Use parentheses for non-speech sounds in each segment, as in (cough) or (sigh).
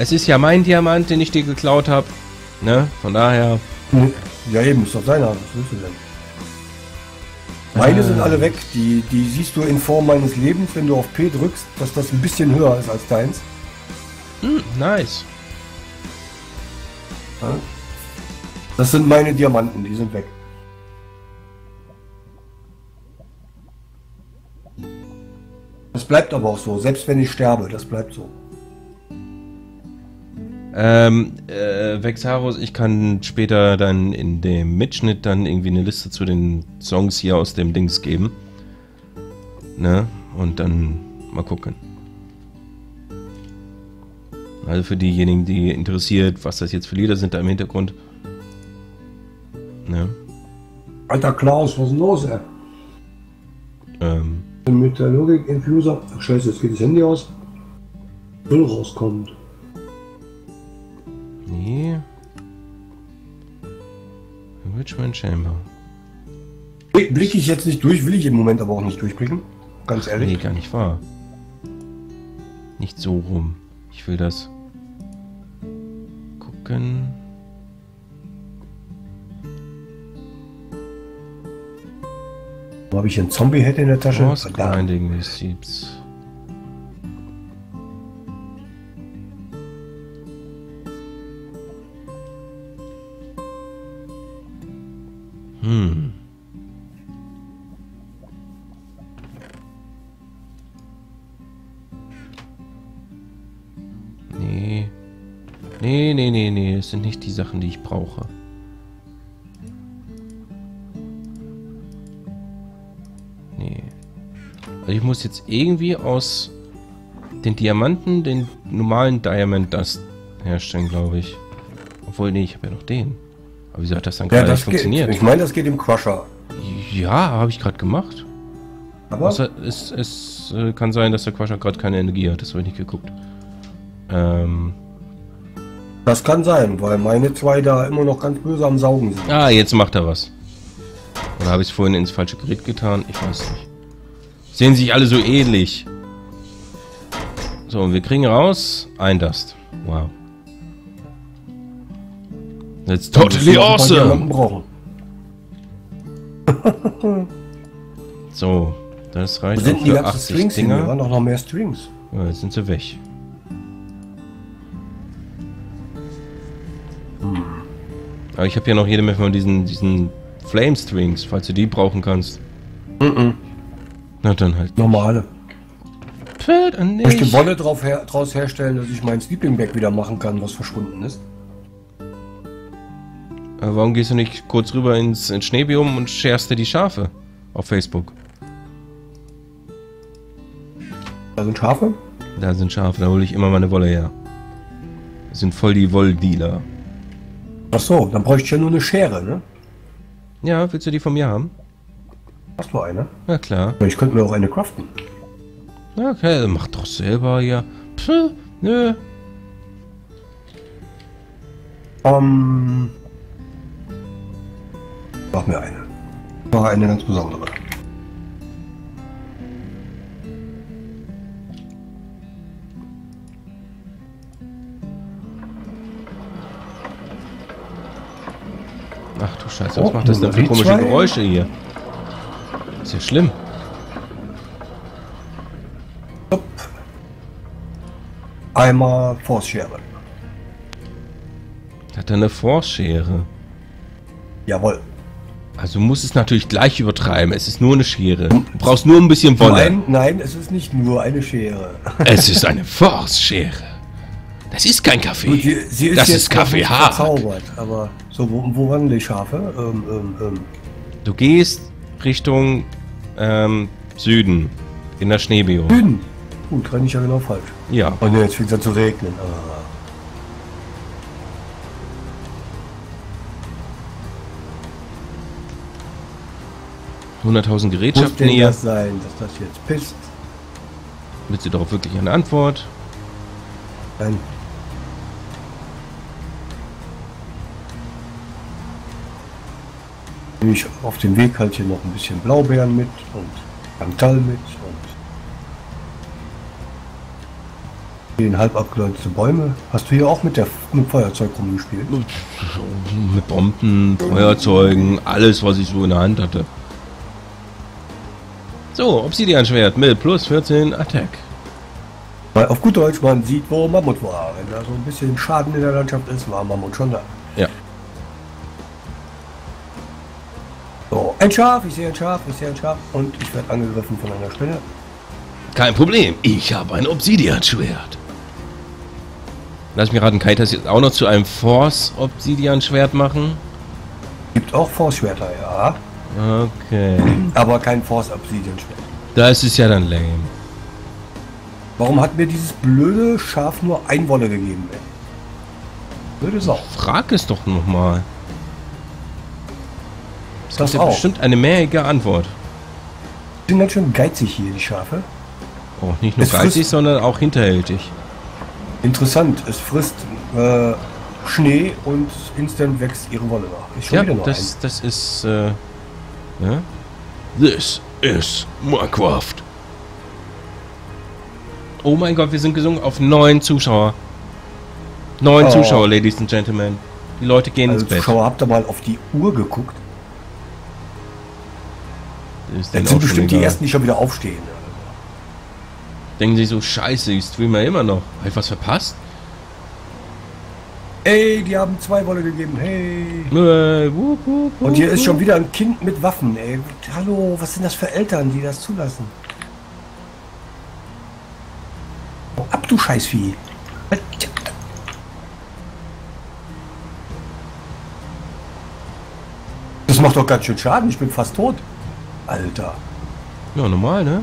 Es ist ja mein Diamant, den ich dir geklaut habe. Ne? Von daher. Ja, eben, ist doch seiner. Was willst du denn? Meine Ah. sind alle weg. Die, die siehst du in Form meines Lebens, wenn du auf P drückst, dass das ein bisschen höher ist als deins. Hm, nice. Ja? Das sind meine Diamanten, die sind weg. Das bleibt aber auch so, selbst wenn ich sterbe, das bleibt so. Ähm, äh, Vexaros, ich kann später dann in dem Mitschnitt dann irgendwie eine Liste zu den Songs hier aus dem Dings geben. Ne? Und dann mal gucken. Also für diejenigen, die interessiert, was das jetzt für Lieder sind da im Hintergrund. Ne? Alter Klaus, was ist denn los, ey? Ähm, Mit der Logik Infuser. Ach scheiße, jetzt geht das Handy aus. Müll rauskommt. Nee. Richmond Chamber. Blick- Blicke ich jetzt nicht durch, will ich im Moment aber auch nicht durchblicken. Ganz ehrlich. Nee, gar nicht wahr. Nicht so rum. Ich will das gucken. Wo habe ich einen Zombie-Head in der Tasche? Verdammt. Grinding Receipts. Die Sachen, die ich brauche. Nee. Also ich muss jetzt irgendwie aus den Diamanten den normalen Diamond Dust herstellen, glaube ich. Obwohl, nee, ich habe ja noch den. Aber wieso hat das dann Ja, gerade nicht funktioniert? geht. Ich meine, das geht im Crusher. Ja, habe ich gerade gemacht. Aber Außer es, es äh, kann sein, dass der Quasher gerade keine Energie hat. Das habe ich nicht geguckt. Ähm. Das kann sein, weil meine zwei da immer noch ganz böse am Saugen sind. Ah, jetzt macht er was. Oder habe ich es vorhin ins falsche Gerät getan? Ich weiß nicht. Sehen sich alle so ähnlich. So, und wir kriegen raus ein Dust. Wow. That's totally awesome. (laughs) So, das Wo reicht auch sind die ganzen 80 Strings hin? Hier Dinger. waren doch noch mehr Strings. Ja, jetzt sind sie weg. Aber ich habe hier noch jede Menge von diesen, diesen Flame Strings, falls du die brauchen kannst. Na dann halt. Normale. Pferd an Ich möchte. Wolle drauf her draus herstellen, dass ich mein Sleeping Bag wieder machen kann, was verschwunden ist. Aber warum gehst du nicht kurz rüber ins, ins Schneebiom und scherst dir die Schafe auf Facebook? Da sind Schafe. Da sind Schafe, da hole ich immer meine Wolle her. Das sind voll die Wolldealer. Ach so, dann bräuchte ich ja nur eine Schere, ne? Ja, willst du die von mir haben? Hast du eine? Na klar. Ich könnte mir auch eine craften. Okay, mach doch selber, ja. Pff, nö. Ähm. Mach mir eine. Mach eine ganz besondere. Ach du Scheiße, was Oh, macht das denn für komische? Geräusche hier? Ist ja schlimm. Hopp. Einmal Force-Schere. Hat er eine Force-Schere? Jawohl. Also du musst es natürlich gleich übertreiben. Es ist nur eine Schere. Du brauchst nur ein bisschen Wolle. Nein, nein, es ist nicht nur eine Schere. (laughs) Es ist eine Force-Schere. Das ist kein Gut, Kaffee. sie, sie ist Das ist Kaffee hart. verzaubert, aber so, wo, wo wandle ich Schafe? Ähm, ähm, ähm. Du gehst Richtung ähm, Süden. In der Schneebiom. Süden. Gut, renne ich ja genau falsch. Ja. Ne, jetzt fängt es an zu regnen. Ah. Hunderttausend Muss Gerätschaften denn hier. das sein, dass das jetzt pisst? Willst du darauf wirklich eine Antwort? Nein. Nehme ich auf dem Weg halt hier noch ein bisschen Blaubeeren mit und Chantal mit und Den halb abgeleitete Bäume. Hast du hier auch mit der mit Feuerzeug rumgespielt? Mit Bomben, Feuerzeugen, alles, was ich so in der Hand hatte. So, Obsidian-Schwert mit plus 14 Attack. Weil auf gut Deutsch, man sieht, wo Mammut war. Wenn da so ein bisschen Schaden in der Landschaft ist, war Mammut schon da. Ein Schaf, ich sehe ein Schaf, ich sehe ein Schaf und ich werde angegriffen von einer Spinne. Kein Problem, ich habe ein Obsidian-Schwert. Lass mich raten, kann ich das jetzt auch noch zu einem Force-Obsidian-Schwert machen? Gibt auch Force-Schwerter, ja. Okay. Aber kein Force-Obsidian-Schwert. Das ist ja dann lame. Warum hat mir dieses blöde Schaf nur ein Wolle gegeben, ey? Blöde Sau. Frag es doch nochmal. Das Das ist ja bestimmt eine mehrige Antwort. Sind ganz schön geizig hier, die Schafe. Oh, nicht nur Es geizig, sondern auch hinterhältig. Interessant, es frisst äh, Schnee und instant wächst ihre Wolle nach. Ja, das, das ist, äh, ja? This is Minecraft. Oh mein Gott, wir sind gesungen auf neun Zuschauer. Neun Oh. Zuschauer, Ladies and Gentlemen. Die Leute gehen. Also ins Bett. Zuschauer, habt ihr mal auf die Uhr geguckt? Ist Jetzt sind bestimmt die ersten, die schon wieder aufstehen. Denken sie so, scheiße, ich streame ja immer noch. Hab ich was verpasst? Ey, die haben zwei Wolle gegeben, hey. Äh, wup, wup, Und hier wup, ist schon wup. wieder ein Kind mit Waffen, ey. Hallo, was sind das für Eltern, die das zulassen? Oh, ab, du Scheißvieh. Das macht doch ganz schön Schaden, ich bin fast tot. Alter. Ja, normal, ne?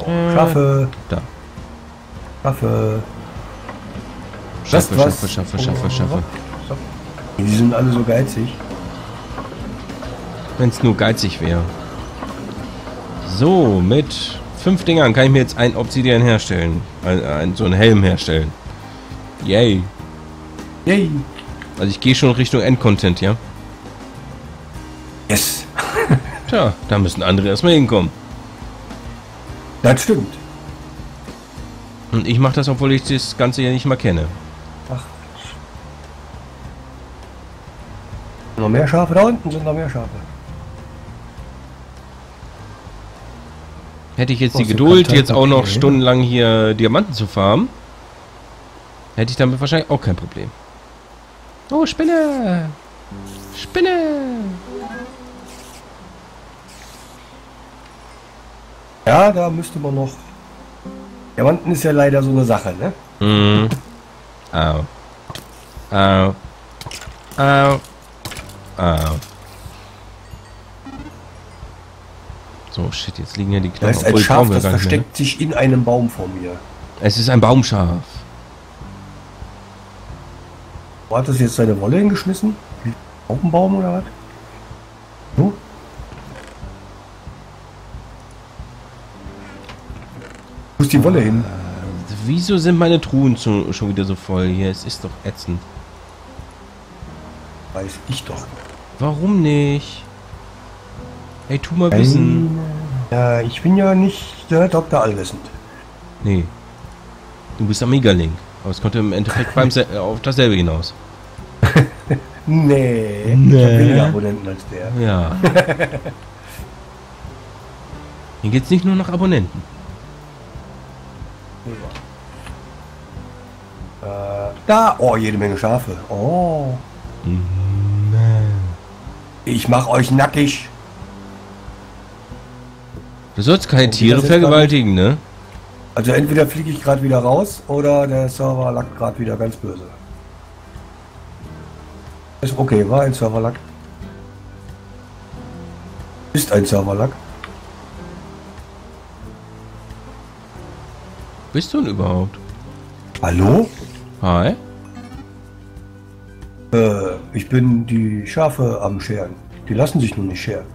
Oh, Schaffe, Da. Schaffe. Schaffe, was? schaffe, schaffe, schaffe, schaffe. Die sind alle so geizig. Wenn es nur geizig wäre. So, mit fünf Dingern kann ich mir jetzt ein Obsidian herstellen. Ein, ein, so einen Helm herstellen. Yay. Yay. Also ich gehe schon Richtung Endcontent, ja? Yes. (laughs) Tja, da müssen andere erstmal hinkommen. Das stimmt. Und ich mache das, obwohl ich das Ganze ja nicht mal kenne. Ach. Noch mehr Schafe? Da unten sind noch mehr Schafe. Hätte ich jetzt Oh, die Geduld, jetzt auch noch stundenlang hier Diamanten zu farmen, hätte ich damit wahrscheinlich auch kein Problem. Oh, Spinne! Spinne! Ja, da müsste man noch. Diamanten ist ja leider so eine Sache, ne? Mhm. Au. Au. Au. Au. So, shit, jetzt liegen ja die Da Knochen. ist ein obwohl Schaf, das gar nicht mehr, versteckt sich in einem Baum vor mir. ne? Es ist ein Baumschaf. Wo hat das jetzt seine Wolle hingeschmissen? Auf dem Baum oder was? So? Wo ist die Wolle hin? Wieso sind meine Truhen zu, schon wieder so voll hier? Es ist doch ätzend. Weiß ich doch. Warum nicht? Ey, tu mal wissen. Ja, ich bin ja nicht der Dr. Allwissend. Nee. Du bist Amiga-Link. Aber es konnte im Endeffekt beim Se auf dasselbe hinaus. (laughs) Nee. Ich Nee. habe weniger Abonnenten als der. Ja. (laughs) Hier geht's nicht nur nach Abonnenten. Äh, da, oh, jede Menge Schafe. Oh. Ich mach euch nackig. Du sollst keine Oh, Tiere vergewaltigen, ne? Also entweder fliege ich gerade wieder raus oder der Server lackt gerade wieder ganz böse. Ist okay, war ein Serverlack. Ist ein Serverlack. Bist du denn überhaupt? Hallo? Hi? Äh, ich bin die Schafe am Scheren. Die lassen sich nur nicht scheren.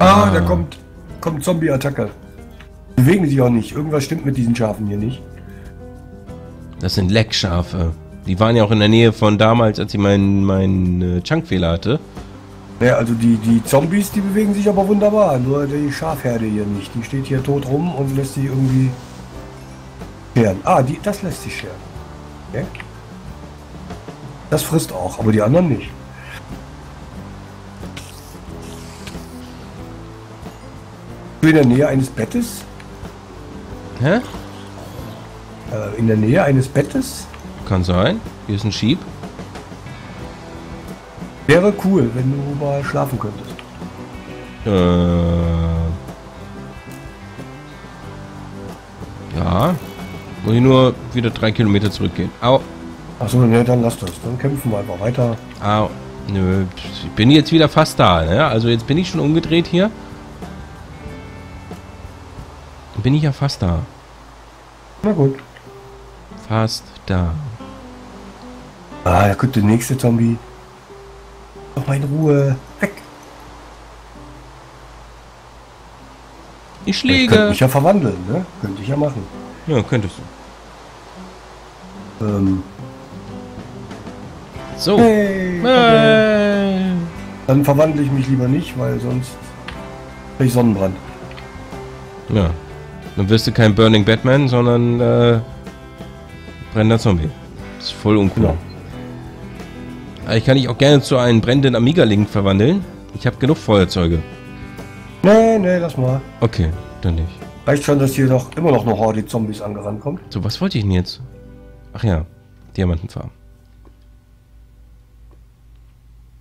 Ah, Ah. da kommt, kommt Zombie-Attacke. Bewegen sich auch nicht. Irgendwas stimmt mit diesen Schafen hier nicht. Das sind Leckschafe. Die waren ja auch in der Nähe von damals, als ich meinen mein, äh, Chunkfehler hatte. Ja, also die, die Zombies, die bewegen sich aber wunderbar. Nur die Schafherde hier nicht. Die steht hier tot rum und lässt sich irgendwie scheren. Ah, die, das lässt sich scheren. Okay. Das frisst auch, aber die anderen nicht. In der Nähe eines Bettes? Hä? Äh, in der Nähe eines Bettes? Kann sein. Hier ist ein Sheep. Wäre cool, wenn du mal schlafen könntest. Äh. Ja. Muss ich nur wieder drei Kilometer zurückgehen. Au. Achso, ne, dann lass das. Dann kämpfen wir einfach weiter. Au. Nö. Ich bin jetzt wieder fast da, ne? Also jetzt bin ich schon umgedreht hier. Bin ich ja fast da. Na gut. Fast da. Ah, da kommt der nächste Zombie. Doch mal in Ruhe. Weg. Ich Ich könnte schläge. mich ja verwandeln, ne? Könnte ich ja machen. Ja, könntest du. Ähm, So. hey. Äh. Dann verwandle ich mich lieber nicht, weil sonst krieg ich Sonnenbrand. Ja. Dann wirst du kein Burning Batman, sondern äh, brennender Zombie. Das ist voll uncool. Genau. Ich kann dich auch gerne zu einem brennenden Amiga-Link verwandeln. Ich habe genug Feuerzeuge. Nee, nee, lass mal. Okay, dann nicht. Reicht schon, dass hier doch immer noch eine Horde Zombies angerannt kommt. So, was wollte ich denn jetzt? Ach ja, Diamantenfarm.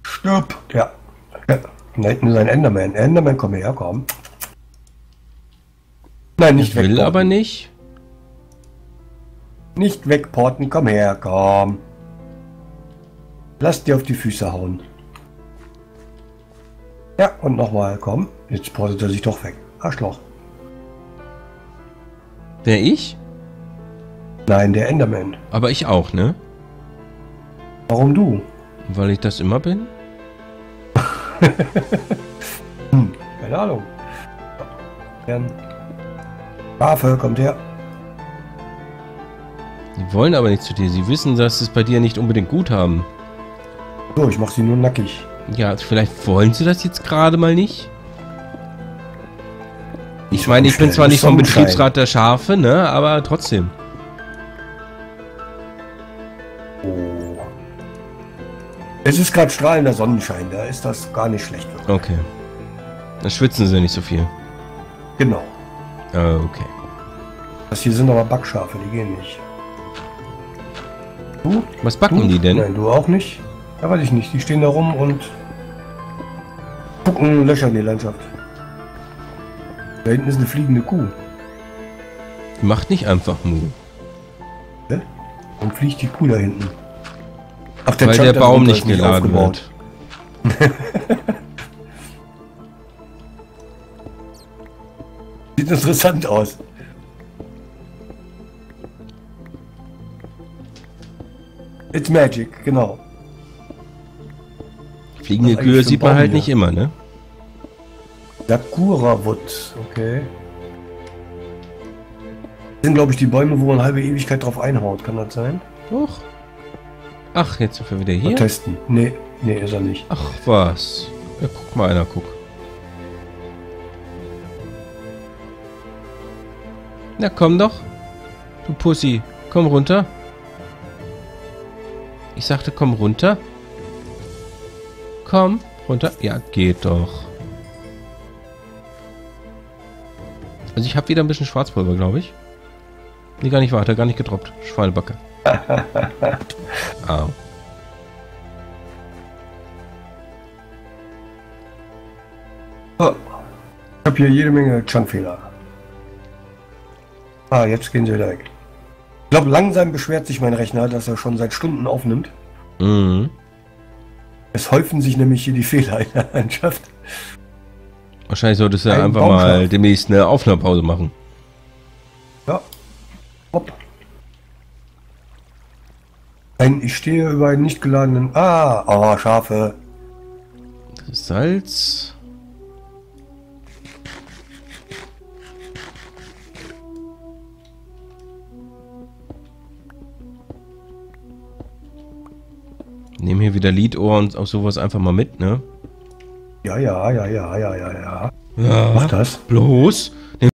Stirb. Ja. ja. Da hinten ist ein Enderman. Enderman, komm her, komm. Nein, nicht Ich will wegporten. aber nicht. Nicht wegporten, komm her, komm. Lass dir auf die Füße hauen. Ja, und nochmal, komm. Jetzt portet er sich doch weg. Arschloch. Wer ich? Nein, der Enderman. Aber ich auch, ne? Warum du? Weil ich das immer bin? (laughs) Hm, keine Ahnung. Gern. Waffe, kommt her. Die wollen aber nicht zu dir. Sie wissen, dass es bei dir nicht unbedingt gut haben. So, ich mach sie nur nackig. Ja, vielleicht wollen sie das jetzt gerade mal nicht. Ich meine, ich bin zwar nicht vom. Betriebsrat der Schafe, ne? Aber trotzdem. Oh. Es ist gerade strahlender Sonnenschein, da ist das gar nicht schlecht. Okay. Dann schwitzen sie nicht so viel. Genau. Ah, Okay. Das hier sind aber Backschafe, die gehen nicht. Du? Was backen du? die denn? Nein, du auch nicht? Ja, weiß ich nicht. Die stehen da rum und gucken Löcher in die Landschaft. Da hinten ist eine fliegende Kuh. Die macht nicht einfach Mu. Ne? Und fliegt die Kuh da hinten. Ach, Weil Chunk der Baum nicht geladen aufgebaut. wird. (laughs) Sieht interessant aus. It's magic, genau. Fliegende Kühe sieht man halt hier? nicht immer, ne? Sakura Wood, okay. Das sind, glaube ich, die Bäume, wo man halbe Ewigkeit drauf einhaut. Kann das sein? Doch. Ach, jetzt sind wir wieder Mal hier. testen. Nee, nee, ist er nicht. Ach, was. Ja, guck mal einer, guck. Na, komm doch. Du Pussy, komm runter. Ich sagte, komm runter. Komm, runter. Ja, geht doch. Also ich habe wieder ein bisschen Schwarzpulver, glaube ich. Nee, gar nicht wahr, hat er gar nicht gedroppt. Schweinebacke. (laughs) Au. Oh. Ich habe hier jede Menge Chunkfehler. Ah, jetzt gehen sie wieder weg. Ich glaube, langsam beschwert sich mein Rechner, dass er schon seit Stunden aufnimmt. Mhm. Es häufen sich nämlich hier die Fehler in der Landschaft. Wahrscheinlich solltest du Ein einfach mal demnächst eine Aufnahmepause machen. Ja. Hopp. Ein, ich stehe über einen nicht geladenen. Ah, oh, Schafe. Salz. Nehmen hier wieder Liedohr und auch sowas einfach mal mit, ne? Ja, ja, ja, ja, ja, ja, ja. Ja. Mach das. Bloß.